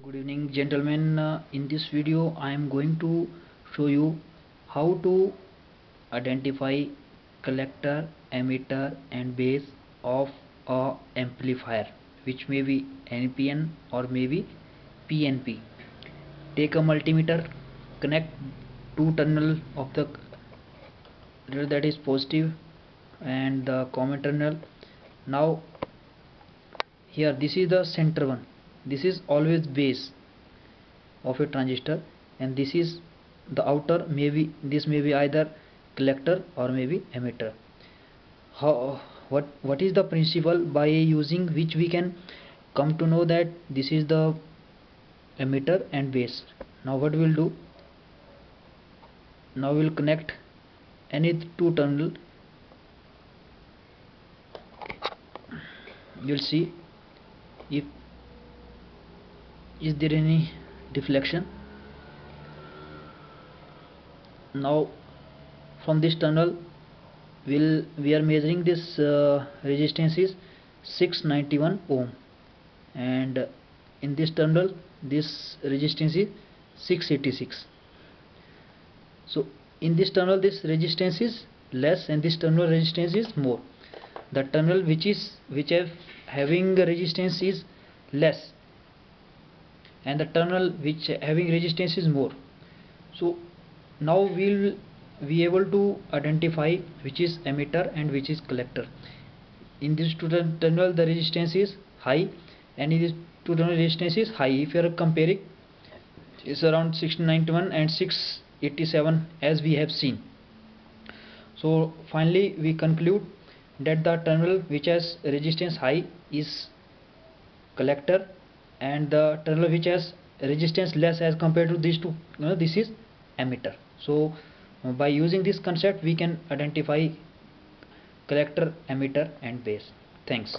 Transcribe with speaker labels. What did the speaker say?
Speaker 1: good evening gentlemen. Uh, in this video i am going to show you how to identify collector emitter and base of a amplifier which may be npn or maybe pnp take a multimeter connect two terminal of the that is positive and the common terminal. Now here this is the center one this is always base of a transistor and this is the outer maybe this may be either collector or maybe emitter. How what what is the principle by using which we can come to know that this is the emitter and base? Now what we'll do? Now we'll connect any two terminal. You'll see if is there any deflection? Now from this tunnel will we are measuring this uh, resistance is 691 ohm. And in this tunnel this resistance is 686 so in this tunnel this resistance is less and this tunnel resistance is more. The tunnel which is which have having resistance is less and the terminal which having resistance is more. So now we'll be able to identify which is emitter and which is collector. In this two terminal the resistance is high and in this two terminal resistance is high. If you are comparing it's around 691 and 687 as we have seen. So finally we conclude that the terminal which has resistance high is collector and the terminal which has resistance less as compared to these two you know, this is emitter so uh, by using this concept we can identify collector emitter and base. Thanks